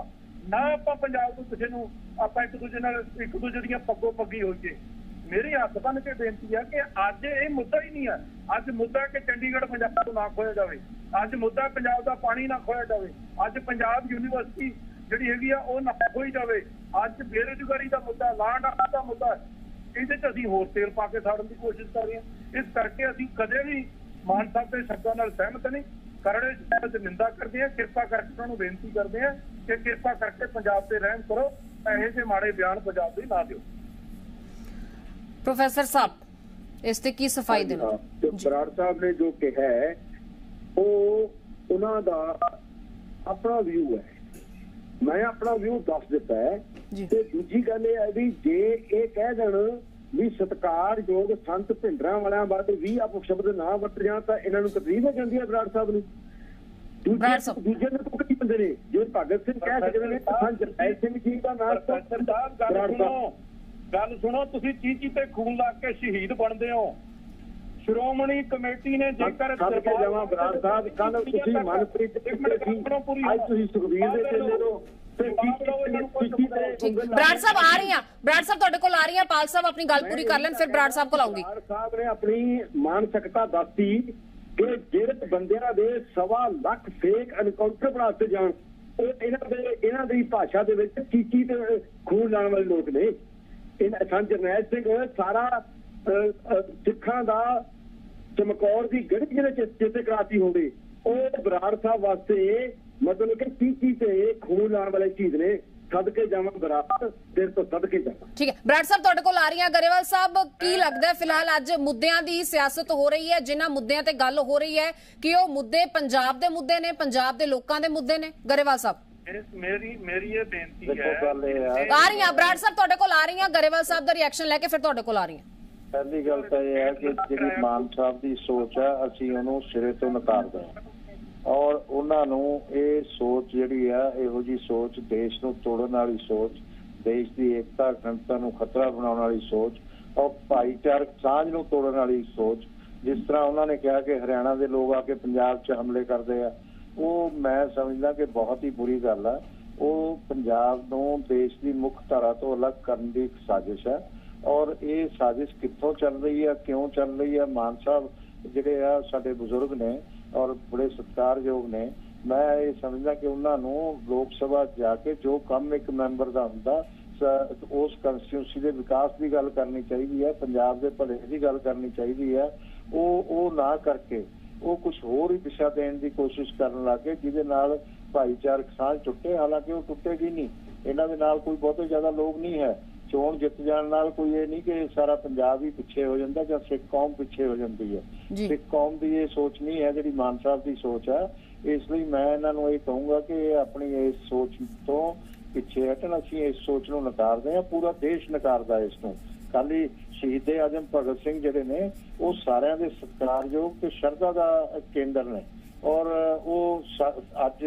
ਨਾ ਆਪਾਂ ਪੰਜਾਬ ਨੂੰ ਕਿਸੇ ਨੂੰ, ਆਪਾਂ ਇੱਕ ਦੂਜੇ ਨਾਲ, ਇੱਕ ਦੂਜੇ ਦੀਆਂ ਪੱਗੋ ਪੱਗੀ ਹੋਈਏ ਮੇਰੀ ਹੱਥ ਬੰਨ ਕੇ ਬੇਨਤੀ ਹੈ ਕਿ ਅੱਜ ਇਹ ਮੁੱਦਾ ਹੀ ਨਹੀਂ ਹੈ ਅੱਜ ਮੁੱਦਾ ਕਿ ਚੰਡੀਗੜ੍ਹ ਪੰਜਾਬ ਤੋਂ ਨਾ ਖੋਇਆ ਜਾਵੇ। ਅੱਜ ਮੁੱਦਾ ਪੰਜਾਬ ਦਾ ਪਾਣੀ ਨਾ ਖੋਇਆ ਜਾਵੇ। ਅੱਜ ਪੰਜਾਬ ਯੂਨੀਵਰਸਿਟੀ ਜਿਹੜੀ ਹੈਗੀ ਆ, ਉਹ ਨਾ ਖੋਈ ਜਾਵੇ। ਅੱਜ ਬੇਰੁਜ਼ਗਾਰੀ ਦਾ ਮੁੱਦਾ, ਲਾਂਡ ਦਾ ਮੁੱਦਾ, ਇਹਦੇ 'ਚ ਅਸੀਂ ਹੋਰ ਤੇਲ ਪਾ ਕੇ ਸਾੜਨ ਦੀ ਕੋਸ਼ਿਸ਼ ਕਰ ਰਹੇ ਹਾਂ। ਇਸ ਕਰਕੇ ਅਸੀਂ ਕਦੇ ਵੀ ਮਾਨ ਸਾਹਿਬ ਦੇ ਸ਼ਬਦਾਂ ਨਾਲ ਸਹਿਮਤ ਨਹੀਂ। ਕਰੜੇ ਸ਼ਬਦ ਦੀ ਨਿੰਦਾ ਕਰਦੇ ਹਾਂ ਕਿਰਪਾ ਕਰਕੇ ਉਹਨਾਂ ਨੂੰ ਬੇਨਤੀ ਕਰਦੇ ਹਾਂ ਕਿ ਕਿਰਪਾ ਕਰਕੇ ਪੰਜਾਬ ਤੇ ਰਹਿਮ ਕਰੋ ਇਹੋ ਜਿਹੇ ਮਾੜੇ ਬਿਆਨ ਪੰਜਾਬ ਦੇ ਨਾ ਦਿਓ। ਪ੍ਰੋਫੈਸਰ ਸਾਹਿਬ ਇਸ ਤੇ ਕੀ ਸਫ਼ਾਈ ਦੇਣਾ? ਬਰਾੜ ਸਾਹਿਬ ਨੇ ਜੋ ਕਿਹਾ ਹੈ ਉਹ ਉਹਨਾਂ ਦਾ ਆਪਣਾ ਵਿਊ ਹੈ। ਮੈਂ ਆਪਣਾ ਵਿਊ ਦੱਸ ਦਿੱਤਾ ਹੈ ਜੀ। ਤੇ ਦੂਜੀ ਗੱਲ ਇਹ ਹੈ ਵੀ ਜੇ ਇਹ ਕਹਿ ਦੇਣ ਵੀ ਸਤਕਾਰਯੋਗ ਸੰਤ ਭਿੰਡਰਾਂ ਵਾਲਿਆਂ ਬਾਰੇ ਵੀ ਆਪ ਸ਼ਬਦ ਨਾ ਵਰਤ ਜਾਣ ਤਾਂ ਇਹਨਾਂ ਨੂੰ ਤਕਲੀਫ ਹੋ ਜਾਂਦੀ ਹੈ ਬਰਾੜ ਸਾਹਿਬ ਨੂੰ। ਦੂਜੇ ਨੂੰ ਕੋਈ ਬੰਦੇ ਨੇ। ਜੇ ਭਗਤ ਸਿੰਘ ਕਹਿ ਸਕਦੇ ਨੇ ਤਾਂ ਜਰਨੈਲ ਸਿੰਘ ਜੀ ਦਾ ਨਾਮ ਸਾਹਿਬ ਗੱਲ ਸੁਣੋ। ਗੱਲ ਸੁਣੋ ਤੁਸੀਂ ਚੀਚੀ ਤੇ ਖੂਨ ਲਾ ਕੇ ਸ਼ਹੀਦ ਬਣਦੇ ਹੋ। ਸ਼੍ਰੋਮਣੀ ਕਮੇਟੀ ਨੇ ਜੇਕਰ ਜਾਵਾਂ ਬਰਾੜ ਸਾਹਿਬ ਕੱਲ ਤੁਸੀਂ ਮਨਪ੍ਰੀਤ ਅੱਜ ਤੁਸੀਂ ਸੁਖਬੀਰ ਦੇ ਚੇਲੇ ਹੋ ਠੀਕ। ਬਰਾੜ ਸਾਹਿਬ ਆ ਰਹੀਆਂ। ਬਰਾੜ ਸਾਹਿਬ ਤੁਹਾਡੇ ਕੋਲ ਆ ਰਹੀਆਂ। ਪਾਲ ਸਾਹਿਬ ਆਪਣੀ ਗੱਲ ਪੂਰੀ ਕਰ ਲੈਣ ਫਿਰ ਬਰਾੜ ਸਾਹਿਬ ਕੋਲ ਆਉਂਗੀ। ਬਰਾੜ ਸਾਹਿਬ ਨੇ ਆਪਣੀ ਮਾਨਸਿਕਤਾ ਦੱਸੀ ਕਿ ਜਿਹੜੇ ਬੰਦਿਆਂ ਦੇ ਸਵਾ ਲੱਖ ਫੇਕ ਐਨਕਾਊਂਟਰ ਬਣਾਤੇ ਜਾਣ। ਉਹ ਇਹਨਾਂ ਦੇ ਇਹਨਾਂ ਦੀ ਭਾਸ਼ਾ ਦੇ ਵਿੱਚ ਚੀਚੀ ਤੇ ਖੂਨ ਲਾਉਣ ਵਾਲੇ ਲੋਕ ਨੇ। ਇਹਨਾਂ ਸੰਤ ਜਰਨੈਲ ਸਿੰਘ ਸਾਰਾ ਸਿੱਖਾਂ ਦਾ ਚਮਕੌਰ ਦੀ ਗੜੀ ਜਿਹਨੇ ਚਿ- ਚੇਤੇ ਕਰਾਤੀ ਹੋਵੇ। ਉਹ ਬਰਾੜ ਸਾਹਿਬ ਵਾਸਤੇ ਮਤਲਬ ਕਿ ਚੀਚੀ ਤੇ ਖੂਨ ਲਾਉਣ ਵਾਲੇ ਚੀਜ਼ ਨੇ? ਸਦਕੇ ਜਾਵਾਂ ਬਰਾੜ ਦਿਲ ਤੋਂ ਸਦਕੇ ਜਾਵਾਂ। ਠੀਕ ਹੈ। ਬਰਾੜ ਸਾਹਿਬ ਤੁਹਾਡੇ ਕੋਲ ਆ ਰਹੀਆਂ ਗਰੇਵਾਲ ਸਾਹਿਬ ਕੀ ਲੱਗਦਾ ਹੈ? ਫਿਲਹਾਲ ਅੱਜ ਮੁੱਦਿਆਂ ਦੀ ਸਿਆਸਤ ਹੋ ਰਹੀ ਹੈ ਜਿਨ੍ਹਾਂ ਮੁੱਦਿਆਂ ਤੇ ਗੱਲ ਹੋ ਰਹੀ ਹੈ ਕਿ ਉਹ ਮੁੱਦੇ ਪੰਜਾਬ ਦੇ ਮੁੱਦੇ ਨੇ ਪੰਜਾਬ ਦੇ ਲੋਕਾਂ ਦੇ ਮੁੱਦੇ ਨੇ? ਗਰੇਵਾਲ ਸਾਹਿਬ। ਮੇਰੀ- ਮੇਰੀ ਇਹ ਬੇਨਤੀ ਦੇਖੋ ਹੈ ਗੱਲ ਇਹ ਹੈ ਆ ਰਹੀਆਂ ਬਰਾੜ ਸਾਹਿਬ ਤੁਹਾਡੇ ਕੋਲ ਆ ਰਹੀਆਂ ਗਰੇਵਾਲ ਸਾਹਿਬ ਦਾ ਰਿਐਕਸ਼ਨ ਲੈ ਕੇ ਫਿਰ ਤੁਹਾਡੇ ਕੋਲ ਆ ਰਹੀਆਂ। ਪਹਿਲੀ ਗੱਲ ਤਾਂ ਇਹ ਹੈ ਕਿ ਜਿਹੜੀ ਮਾਨ ਸਾਹਿਬ ਦੀ ਸੋਚ ਹੈ ਅਸੀਂ ਉਹਨੂੰ ਸਿਰੇ ਤੋਂ ਨਕਾਰਦੇ ਹਾਂ ਔਰ ਉਹਨਾਂ ਨੂੰ ਇਹ ਸੋਚ ਜਿਹੜੀ ਆ, ਇਹੋ ਜੀ ਸੋਚ ਦੇਸ਼ ਨੂੰ ਤੋੜਨ ਵਾਲੀ ਸੋਚ, ਦੇਸ਼ ਦੀ ਏਕਤਾ, ਅਖੰਡਤਾ ਨੂੰ ਖਤਰਾ ਬਣਾਉਣ ਵਾਲੀ ਸੋਚ ਔਰ ਭਾਈਚਾਰਕ ਸਾਂਝ ਨੂੰ ਤੋੜਨ ਵਾਲੀ ਸੋਚ, ਜਿਸ ਤਰ੍ਹਾਂ ਉਹਨਾਂ ਨੇ ਕਿਹਾ ਕਿ ਹਰਿਆਣਾ ਦੇ ਲੋਕ ਆ ਕੇ ਪੰਜਾਬ 'ਚ ਹਮਲੇ ਕਰਦੇ ਆ, ਉਹ ਮੈਂ ਸਮਝਦਾ ਕਿ ਬਹੁਤ ਹੀ ਬੁਰੀ ਗੱਲ ਆ। ਉਹ ਪੰਜਾਬ ਨੂੰ ਦੇਸ਼ ਦੀ ਮੁੱਖ ਧਾਰਾ ਤੋਂ ਅਲੱਗ ਕਰਨ ਦੀ ਇੱਕ ਸਾਜ਼ਿਸ਼ ਹੈ ਔਰ ਇਹ ਸਾਜ਼ਿਸ਼ ਕਿੱਥੋਂ ਚੱਲ ਰਹੀ ਹੈ ਕਿਉਂ ਚੱਲ ਰਹੀ ਹੈ ਮਾਨ ਸਾਹਿਬ ਜਿਹੜੇ ਆ, ਸਾਡੇ ਬਜ਼ੁਰਗ ਨੇ ਔਰ ਬੜੇ ਸਤਿਕਾਰਯੋਗ ਨੇ। ਮੈਂ ਇਹ ਸਮਝਦਾ ਕਿ ਉਹਨਾਂ ਨੂੰ ਲੋਕ ਸਭਾ ਜਾ ਕੇ ਜੋ ਕੰਮ ਇੱਕ ਮੈਂਬਰ ਦਾ ਹੁੰਦਾ ਉਸ ਕੰਸਟੀਟਿਊਂਸੀ ਦੇ ਵਿਕਾਸ ਦੀ ਗੱਲ ਕਰਨੀ ਚਾਹੀਦੀ ਹੈ, ਪੰਜਾਬ ਦੇ ਭਲੇ ਦੀ ਗੱਲ ਕਰਨੀ ਚਾਹੀਦੀ ਹੈ। ਉਹ ਉਹ ਨਾ ਕਰਕੇ, ਉਹ ਕੁਝ ਹੋਰ ਹੀ ਦਿਸ਼ਾ ਦੇਣ ਦੀ ਕੋਸ਼ਿਸ਼ ਕਰਨ ਲੱਗੇ, ਜਿਹਦੇ ਨਾਲ ਭਾਈਚਾਰਕ ਸਾਂਝ ਟੁੱਟੇ। ਹਾਲਾਂਕਿ ਉਹ ਟੁੱਟੇਗੀ ਨਹੀਂ। ਇਹਨਾਂ ਦੇ ਨਾਲ ਕੋਈ ਬਹੁਤੇ ਜ਼ਿਆਦਾ ਲੋਕ ਨਹੀਂ ਹੈ। ਚੋਣ ਜਿੱਤ ਜਾਣ ਨਾਲ ਕੋਈ ਇਹ ਨਹੀਂ ਕਿ ਸਾਰਾ ਪੰਜਾਬ ਹੀ ਪਿੱਛੇ ਹੋ ਜਾਂਦਾ ਜਾਂ ਸਿੱਖ ਕੌਮ ਪਿੱਛੇ ਹੋ ਜਾਂਦੀ ਹੈ। ਸਿੱਖ ਕੌਮ ਦੀ ਇਹ ਸੋਚ ਨਹੀਂ ਹੈ ਜਿਹੜੀ ਮਾਨ ਸਾਹਿਬ ਦੀ ਸੋਚ ਹੈ। ਇਸ ਲਈ ਮੈਂ ਇਹਨਾਂ ਨੂੰ ਇਹ ਕਹੂੰਗਾ ਕਿ ਆਪਣੀ ਇਸ ਸੋਚ ਤੋਂ ਪਿੱਛੇ ਹਟਣ। ਅਸੀਂ ਇਸ ਸੋਚ ਨੂੰ ਨਕਾਰਦੇ ਹਾਂ ਪੂਰਾ ਦੇਸ਼ ਨਕਾਰਦਾ ਇਸ ਨੂੰ। ਖਾਲੀ ਸ਼ਹੀਦੇ ਆਜਮ ਭਗਤ ਸਿੰਘ ਜਿਹੜੇ ਨੇ ਉਹ ਸਾਰਿਆਂ ਦੇ ਸਤਿਕਾਰਯੋਗ ਤੇ ਸ਼ਰਧਾ ਦਾ ਕੇਂਦਰ ਨੇ। ਔਰ ਉਹ ਅੱਜ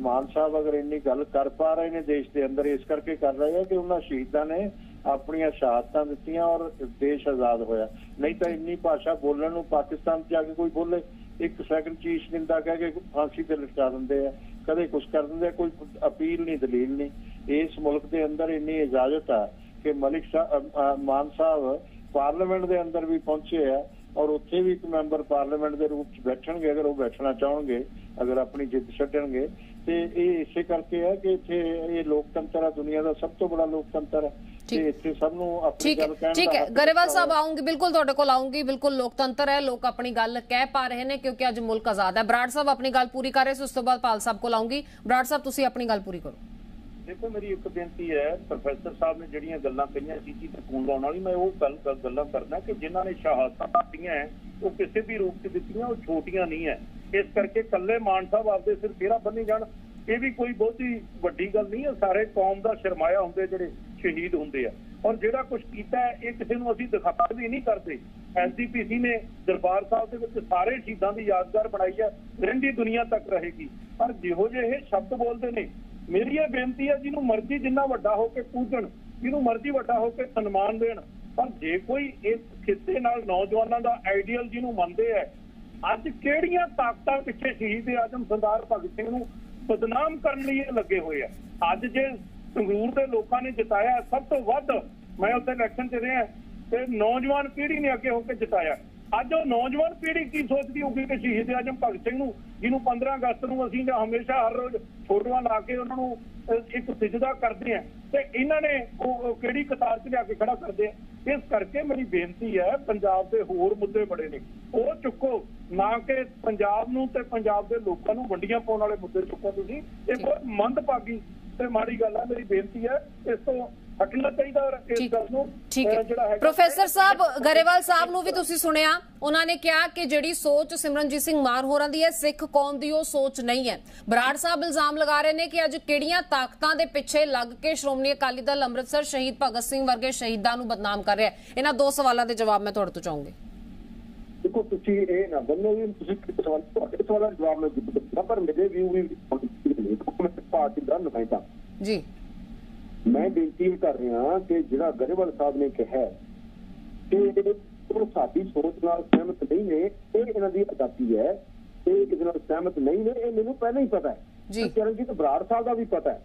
ਮਾਨ ਸਾਹਿਬ ਅਗਰ ਇੰਨੀ ਗੱਲ ਕਰ ਪਾ ਰਹੇ ਨੇ ਦੇਸ਼ ਦੇ ਅੰਦਰ, ਇਸ ਕਰਕੇ ਕਰ ਰਹੇ ਆ ਕਿ ਉਹਨਾਂ ਸ਼ਹੀਦਾਂ ਨੇ ਆਪਣੀਆਂ ਸ਼ਹਾਦਤਾਂ ਦਿੱਤੀਆਂ ਔਰ ਦੇਸ਼ ਆਜ਼ਾਦ ਹੋਇਆ। ਨਹੀਂ ਤਾਂ ਇੰਨੀ ਭਾਸ਼ਾ ਬੋਲਣ ਨੂੰ ਪਾਕਿਸਤਾਨ 'ਚ ਜਾ ਕੇ ਕੋਈ ਬੋਲੇ। ਇੱਕ ਸੈਕਿੰਡ ਚੀਜ਼ ਨਿੰਦਾ ਕਹਿ ਕੇ ਫਾਂਸੀ ਤੇ ਲਟਕਾ ਦਿੰਦੇ ਆ। ਕਦੇ ਕੁਝ ਕਰ ਦਿੰਦੇ ਆ, ਕੋਈ ਅਪੀਲ ਨਹੀਂ, ਦਲੀਲ ਨਹੀਂ। ਇਸ ਮੁਲਕ ਦੇ ਅੰਦਰ ਇੰਨੀ ਇਜਾਜ਼ਤ ਆ ਕਿ ਮਲਿਕ ਸਾਹਿਬ ਮਾਨ ਸਾਹਿਬ ਪਾਰਲੀਮੈਂਟ ਦੇ ਅੰਦਰ ਵੀ ਪਹੁੰਚੇ ਆ। ਔਰ ਉੱਥੇ ਵੀ ਇੱਕ ਮੈਂਬਰ ਪਾਰਲੀਮੈਂਟ ਦੇ ਰੂਪ 'ਚ ਬੈਠਣਗੇ ਅਗਰ ਉਹ ਬੈਠਣਾ ਚਾਹਣਗੇ ਅਗਰ ਆਪਣੀ ਜਿੱਦ ਛੱਡਣਗੇ ਤੇ ਇਹ ਇਸੇ ਕਰਕੇ ਹੈ ਕਿ ਇੱਥੇ ਇਹ ਲੋਕਤੰਤਰ ਆ ਦੁਨੀਆ ਦਾ ਸਭ ਤੋਂ ਬੜਾ ਲੋਕਤੰਤਰ ਹੈ। ਠੀਕ। ਇੱਥੇ ਸਭ ਨੂੰ ਆਪਣੀ ਠੀਕ ਹੈ ਗੱਲ ਕਹਿਣ ਠੀਕ ਦਾ ਹੈ। ਹੱਕ ਗਰੇਵਾਲ ਸਾਹਿਬ। ਆਉਂਗੀ ਬਿਲਕੁਲ ਤੁਹਾਡੇ ਕੋਲ ਆਉਂਗੀ ਬਿਲਕੁਲ ਲੋਕਤੰਤਰ ਹੈ ਲੋਕ ਆਪਣੀ ਗੱਲ ਕਹਿ ਪਾ ਰਹੇ ਨੇ ਕਿਉਂਕਿ ਅੱਜ ਮੁਲਕ ਆਜ਼ਾਦ ਹੈ। ਬਰਾੜ ਸਾਹਿਬ ਆਪਣੀ ਗੱਲ ਪੂਰੀ ਕਰ ਰਹੇ ਸੀ ਉਸ ਤੋਂ ਬਾਅਦ ਪਾਲ ਸਾਹਿਬ ਕੋਲ ਆਉਂਗੀ। ਬਰਾੜ ਸਾਹਿਬ ਤੁਸੀਂ ਆਪਣੀ ਗੱਲ ਪੂਰੀ ਕਰੋ। ਦੇਖੋ, ਮੇਰੀ ਇੱਕ ਬੇਨਤੀ ਹੈ, ਪ੍ਰੋਫੈਸਰ ਸਾਹਿਬ ਨੇ ਜਿਹੜੀਆਂ ਗੱਲਾਂ ਕਹੀਆਂ ਸੀ ਜੀ ਤਕੂਨ ਲਾਉਣ ਵਾਲੀ, ਮੈਂ ਉਹ ਗੱਲ ਗੱਲਾਂ ਕਰਨਾ ਕਿ ਜਿਨ੍ਹਾਂ ਨੇ ਸ਼ਹਾਦਤਾਂ ਦਿੱਤੀਆਂ ਉਹ ਕਿਸੇ ਵੀ ਰੂਪ 'ਚ ਦਿੱਤੀਆਂ, ਉਹ ਛੋਟੀਆਂ ਨਹੀਂ ਹੈ। ਇਸ ਕਰਕੇ ਕੱਲੇ ਮਾਨ ਸਾਹਿਬ ਆਪਦੇ ਸਿਰ ਫੇਰਾ ਬੰਨੀ ਜਾਣ, ਇਹ ਵੀ ਕੋਈ ਬਹੁਤੀ ਵੱਡੀ ਗੱਲ ਨਹੀਂ ਹੈ, ਸਾਰੇ ਕੌਮ ਦਾ ਸ਼ਰਮਾਇਆ ਹੁੰਦੇ ਜਿਹੜੇ ਸ਼ਹੀਦ ਹੁੰਦੇ ਆ। ਔਰ ਜਿਹੜਾ ਕੁਝ ਕੀਤਾ ਇਹ ਕਿਸੇ ਨੂੰ ਅਸੀਂ ਦਿਖਾ ਵੀ ਨਹੀਂ ਕਰਦੇ। ਐਸਜੀਪੀਸੀ ਨੇ ਦਰਬਾਰ ਸਾਹਿਬ ਦੇ ਵਿੱਚ ਸਾਰੇ ਸ਼ਹੀਦਾਂ ਦੀ ਯਾਦਗਾਰ ਬਣਾਈ ਹੈ, ਰਹਿੰਦੀ ਦੁਨੀਆ ਤੱਕ ਰਹੇਗੀ। ਪਰ ਜਿਹੋ ਜਿਹੇ ਸ਼ਬਦ ਬੋਲਦੇ ਨੇ ਮੇਰੀ ਇਹ ਬੇਨਤੀ ਹੈ ਜਿਹਨੂੰ ਮਰਜ਼ੀ ਜਿੰਨਾ ਵੱਡਾ ਹੋ ਕੇ ਪੂਜਣ, ਜਿਹਨੂੰ ਮਰਜ਼ੀ ਵੱਡਾ ਹੋ ਕੇ ਸਨਮਾਨ ਦੇਣ, ਪਰ ਜੇ ਕੋਈ ਇਸ ਖਿੱਤੇ ਨਾਲ ਨੌਜਵਾਨਾਂ ਦਾ ਆਈਡੀਅਲ ਜਿਹਨੂੰ ਮੰਨਦੇ ਹੈ, ਅੱਜ ਕਿਹੜੀਆਂ ਤਾਕਤਾਂ ਪਿੱਛੇ ਸ਼ਹੀਦ ਆਜਮ ਸਰਦਾਰ ਭਗਤ ਸਿੰਘ ਨੂੰ ਬਦਨਾਮ ਕਰਨ ਲਈ ਇਹ ਲੱਗੇ ਹੋਏ ਆ ਅੱਜ ਜੇ ਸੰਗਰੂਰ ਦੇ ਲੋਕਾਂ ਨੇ ਜਿਤਾਇਆ, ਸਭ ਤੋਂ ਵੱਧ ਮੈਂ ਉੱਥੇ ਇਲੈਕਸ਼ਨ 'ਚ ਰਿਹਾ, ਤੇ ਨੌਜਵਾਨ ਪੀੜ੍ਹੀ ਨੇ ਅੱਗੇ ਹੋ ਕੇ ਜਿਤਾਇਆ? ਅੱਜ ਉਹ ਨੌਜਵਾਨ ਪੀੜ੍ਹੀ ਕੀ ਸੋਚਦੀ ਹੋਊਗੀ ਕਿ ਸ਼ਹੀਦ ਆਜਮ ਭਗਤ ਸਿੰਘ ਨੂੰ ਜਿਹਨੂੰ 15 ਅਗਸਤ ਨੂੰ ਅਸੀਂ ਜਾਂ ਹਮੇਸ਼ਾ ਹਰ ਰੋਜ਼ ਫੋਟੋਆਂ ਲਾ ਕੇ ਉਹਨਾਂ ਨੂੰ ਇੱਕ ਸਿਜਦਾ ਕਰਦੇ ਆ ਤੇ ਇਹਨਾਂ ਨੇ ਉਹ ਉਹ ਕਿਹੜੀ ਕਤਾਰ 'ਚ ਲਿਆ ਕੇ ਖੜਾ ਕਰਦੇ ਆ? ਇਸ ਕਰਕੇ ਮੇਰੀ ਬੇਨਤੀ ਹੈ ਪੰਜਾਬ ਦੇ ਹੋਰ ਮੁੱਦੇ ਬੜੇ ਨੇ। ਉਹ ਚੁੱਕੋ ਨਾ ਕਿ ਪੰਜਾਬ ਨੂੰ ਤੇ ਪੰਜਾਬ ਦੇ ਲੋਕਾਂ ਨੂੰ ਵੰਡੀਆਂ ਪਾਉਣ ਵਾਲੇ ਮੁੱਦੇ ਚੁੱਕੋ ਤੁਸੀਂ। ਇਹ ਬਹੁਤ ਮੰਦਭਾਗੀ ਤੇ ਮਾੜੀ ਗੱਲ ਹੈ ਮੇਰੀ ਬੇਨਤੀ ਹੈ ਇਸ ਤੋਂ ਹਟਣਾ ਚਾਹੀਦਾ ਔਰ ਇਸ ਠੀਕ ਗੱਲ ਨੂੰ ਠੀਕ ਅਹ, ਹੈ ਜਿਹੜਾ ਹੈਗਾ ਪ੍ਰੋਫੈਸਰ ਸਾਹਿਬ ਗਰੇਵਾਲ ਸਾਹਿਬ ਨੂੰ ਵੀ ਤੁਸੀਂ ਸੁਣਿਆ ਉਹਨਾਂ ਨੇ ਕਿਹਾ ਕਿ ਜਿਹੜੀ ਸੋਚ ਸਿਮਰਨਜੀਤ ਸਿੰਘ ਮਾਨ ਹੋਰਾਂ ਦੀ ਹੈ ਸਿੱਖ ਕੌਮ ਦੀ ਉਹ ਸੋਚ ਨਹੀਂ ਹੈ। ਬਰਾੜ ਸਾਹਿਬ ਇਲਜ਼ਾਮ ਲਗਾ ਰਹੇ ਨੇ ਕਿ ਅੱਜ ਕਿਹੜੀਆਂ ਤਾਕਤਾਂ ਦੇ ਪਿੱਛੇ ਲੱਗ ਕੇ ਸ਼੍ਰੋਮਣੀ ਅਕਾਲੀ ਦਲ ਅੰਮ੍ਰਿਤਸਰ ਸ਼ਹੀਦ ਭਗਤ ਸਿੰਘ ਵਰਗੇ ਸ਼ਹੀਦਾਂ ਨੂੰ ਬਦਨਾਮ ਕਰ ਰਿਹਾ ਹੈ। ਇਹਨਾਂ ਦੋ ਸਵਾਲਾਂ ਦੇ ਜਵਾਬ ਮੈਂ ਤੁਹਾਡੇ ਤੋਂ ਚਾਹੂੰਗੀ। ਦੇਖੋ ਤੁਸੀਂ ਇਹ ਨਾ ਬੰਨੋ ਵੀ ਤੁਸੀਂ ਕਿਸ ਸਵਾਲ ਤੁਹਾਡੇ ਸਵਾਲਾਂ ਦਾ ਜਵਾਬ ਮੈਂ ਜ਼ਰੂਰ ਦਿੱਤਾ ਪਰ ਮੇਰੇ ਵਿਊ ਵੀ ਮੈਂ ਪਾਰਟੀ ਦਾ ਨੁਮਾਇੰਦਾ ਜੀ। ਮੈਂ ਬੇਨਤੀ ਕਰ ਰਿਹਾ ਕਿ ਜਿਹੜਾ ਗਰੇਵਾਲ ਸਾਹਿਬ ਨੇ ਕਿਹਾ ਕਿ ਉਹ ਸਾਡੀ ਸੋਚ ਨਾਲ ਸਹਿਮਤ ਨਹੀਂ ਨੇ ਇਹ ਇਹਨਾਂ ਦੀ ਆਜ਼ਾਦੀ ਹੈ। ਇਹ ਇਹਦੇ ਨਾਲ ਸਹਿਮਤ ਨਹੀਂ ਨੇ ਇਹ ਮੈਨੂੰ ਪਹਿਲਾਂ ਹੀ ਪਤਾ ਹੈ। ਜੀ। ਤੇ ਚਰਨਜੀਤ ਬਰਾੜ ਸਾਹਿਬ ਦਾ ਵੀ ਪਤਾ ਹੈ।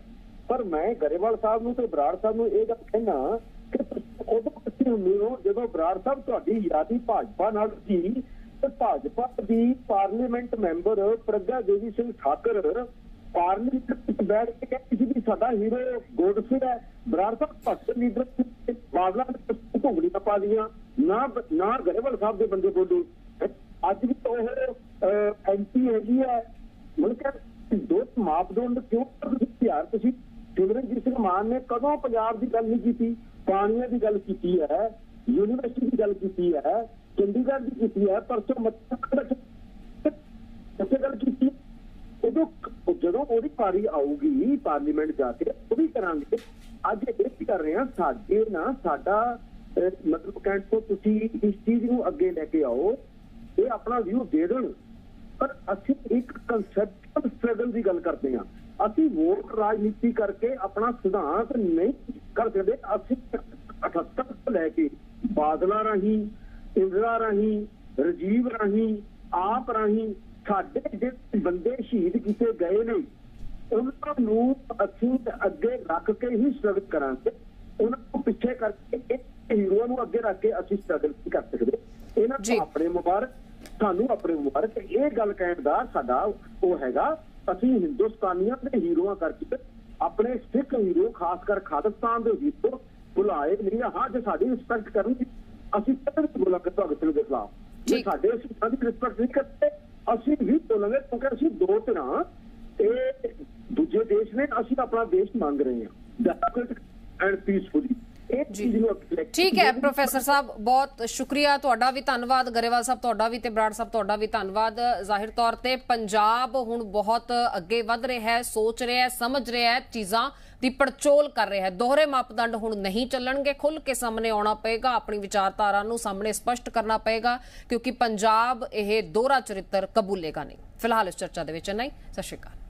ਪਰ ਮੈਂ ਗਰੇਵਾਲ ਸਾਹਿਬ ਨੂੰ ਤੇ ਬਰਾੜ ਸਾਹਿਬ ਨੂੰ ਇਹ ਗੱਲ ਕਹਿਣਾ ਕਿ ਤੁਸੀਂ ਉਦੋਂ ਕਿੱਥੇ ਹੁੰਦੇ ਹੋ ਜਦੋਂ ਬਰਾੜ ਸਾਹਿਬ ਤੁਹਾਡੀ ਯਾਦੀ ਭਾਜਪਾ ਨਾਲ ਸੀ ਤੇ ਭਾਜਪਾ ਦੀ parliament member Pragya Devi Singh Thakur parliament ਬੈਠ ਕੇ ਕਹਿੰਦੀ ਵੀ ਸਾਡਾ ਹੀਰੋ ਗੋਡਸੇ ਹੈ। ਬਰਾੜ ਸਾਹਿਬ ਭਗਤ ਲੀਡਰ ਬਾਦਲਾਂ ਨੇ ਘੁੰਗਲੀਆਂ ਪਾ ਦੀਆਂ ਨਾ ਨਾ ਗਰੇਵਾਲ ਸਾਹਿਬ ਦੇ ਬੰਦੇ ਬੋਲੇ। ਅੱਜ ਵੀ ਉਹ ਐਂਟੀ ਹੈਗੀ ਹੈ ਮਤਲਬ ਦੋ ਮਾਪਦੰਡ ਕਿਉਂ ਤਿਆਰ ਤੁਸੀਂ? ਸਿਮਰਨਜੀਤ ਸਿੰਘ ਮਾਨ ਨੇ ਕਦੋਂ ਪੰਜਾਬ ਦੀ ਗੱਲ ਨਹੀਂ ਕੀਤੀ? ਪਾਣੀਆਂ ਦੀ ਗੱਲ ਕੀਤੀ ਹੈ, ਯੂਨੀਵਰਸਿਟੀ ਦੀ ਗੱਲ ਕੀਤੀ ਹੈ, ਚੰਡੀਗੜ੍ਹ ਦੀ ਕੀਤੀ ਹੈ, ਪਰਸੋਂ ਮੱਥਾ ਉੱਥੇ ਗੱਲ ਕੀਤੀ? ਉਦੋਂ ਜਦੋਂ ਉਹਦੀ ਪਾਰੀ ਆਊਗੀ, ਪਾਰਲੀਮੈਂਟ ਜਾ ਕੇ, ਉਹ ਵੀ ਕਰਾਂਗੇ। ਅੱਜ ਇਹ ਕੀ ਕਰ ਰਹੇ ਆ ਸਾਡੇ ਨਾ ਸਾਡਾ ਮਤਲਬ ਕਹਿਣ ਤੋਂ ਤੁਸੀਂ ਇਸ ਚੀਜ਼ ਨੂੰ ਅੱਗੇ ਲੈ ਕੇ ਆਓ, ਇਹ ਆਪਣਾ ਵਿਊ ਦੇ ਦੇਣ। ਪਰ ਅਸੀਂ ਇੱਕ ਕਨਸੈਪਚੁਅਲ ਸਟਰਗਲ ਦੀ ਗੱਲ ਕਰਦੇ ਹਾਂ। ਅਸੀਂ ਵੋਟ ਰਾਜਨੀਤੀ ਕਰਕੇ ਆਪਣਾ ਸਿਧਾਂਤ ਨਹੀਂ ਕਰ ਸਕਦੇ। ਅਸੀਂ 78 ਤੋਂ ਲੈ ਕੇ ਬਾਦਲਾਂ ਰਾਹੀਂ, ਇੰਦਰਾ ਰਾਹੀਂ, ਰਜੀਵ ਰਾਹੀਂ, ਆਪ ਰਾਹੀਂ ਸਾਡੇ ਜਿਹੜੇ ਬੰਦੇ ਸ਼ਹੀਦ ਕੀਤੇ ਗਏ ਨੇ ਉਹਨਾਂ ਨੂੰ ਅਸੀਂ ਅੱਗੇ ਰੱਖ ਕੇ ਹੀ ਸਟਰਗਲ ਕਰਾਂਗੇ ਉਹਨਾਂ ਨੂੰ ਪਿੱਛੇ ਕਰਕੇ ਇਹ ਹੀਰੋਆਂ ਨੂੰ ਅੱਗੇ ਰੱਖ ਕੇ ਅਸੀਂ ਸਟਰਗਲ ਨਹੀਂ ਕਰ ਸਕਦੇ ਇਹਨਾਂ। ਨੂੰ ਆਪਣੇ ਮੁਬਾਰਕ ਸਾਨੂੰ ਆਪਣੇ ਮੁਬਾਰਕ ਇਹ ਗੱਲ ਕਹਿਣ ਦਾ ਸਾਡਾ ਉਹ ਹੈਗਾ ਅਸੀਂ ਹਿੰਦੁਸਤਾਨੀਆਂ ਦੇ ਹੀਰੋਆਂ ਕਰਕੇ ਆਪਣੇ ਸਿੱਖ ਹੀਰੋ ਖਾਸ ਕਰ ਖਾਲਿਸਤਾਨ ਦੇ ਹੀਰੋ ਬੁਲਾਏ ਨਹੀਂ ਹਾਂ ਜੇ ਸਾਡੀ ਰਿਸਪੈਕਟ ਕਰਨਗੇ ਅਸੀਂ ਕਦੇ ਨਹੀਂ ਬੋਲਾਂਗੇ ਭਗਤ ਸਿੰਘ ਦੇ ਖਿਲਾਫ। ਸਾਡੇ ਸਿੱਖਾਂ ਦੀ ਰਿਸਪੈਕਟ ਨਹੀਂ ਕਰਦੇ ਅਸੀਂ ਵੀ ਬੋਲਾਂਗੇ ਕਿਉਂਕਿ ਅਸੀਂ ਦੋ ਤਰ੍ਹਾਂ ਇਹ ਦੂਜੇ ਦੇਸ਼ ਨੇ ਅਸੀਂ ਆਪਣਾ ਦੇਸ਼ ਮੰਗ ਰਹੇ ਹਾਂ। ਡੈਮੋਕ੍ਰੈਟਿਕ ਐਂਡ ਪੀਸਫੁਲੀ ਠੀਕ ਹੈ ਪ੍ਰੋਫੈਸਰ ਸਾਹਿਬ ਬਹੁਤ ਸ਼ੁਕਰੀਆ। ਤੁਹਾਡਾ ਵੀ ਧੰਨਵਾਦ। ਗਰੇਵਾਲ ਸਾਹਿਬ ਤੁਹਾਡਾ ਵੀ ਤੇ ਬਰਾੜ ਸਾਹਿਬ ਤੁਹਾਡਾ ਵੀ ਧੰਨਵਾਦ। ਜ਼ਾਹਿਰ ਤੌਰ ਤੇ ਪੰਜਾਬ ਹੁਣ ਬਹੁਤ ਅੱਗੇ ਵਧ ਰਿਹਾ ਹੈ ਸੋਚ ਰਿਹਾ ਹੈ ਸਮਝ ਰਿਹਾ ਹੈ ਚੀਜ਼ਾਂ ਦੀ ਪੜਚੋਲ ਕਰ ਰਿਹਾ ਹੈ। ਦੋਹਰੇ ਮਾਪਦੰਡ ਹੁਣ ਨਹੀਂ ਚੱਲਣਗੇ ਖੁੱਲ ਕੇ ਸਾਹਮਣੇ ਆਉਣਾ ਪਏਗਾ ਆਪਣੀ ਵਿਚਾਰਧਾਰਾ ਨੂੰ ਸਾਹਮਣੇ ਸਪਸ਼ਟ ਕਰਨਾ ਪਏਗਾ ਕਿਉਂਕਿ ਪੰਜਾਬ ਇਹ ਦੋਹਰਾ ਚਰਿੱਤਰ ਕਬੂਲੇਗਾ ਨਹੀਂ। ਫਿਲਹਾਲ ਇਸ ਚਰਚਾ ਦੇ ਵਿੱਚ ਨਹੀਂ ਸਤਿ ਸ਼੍ਰੀ ਅਕਾਲ।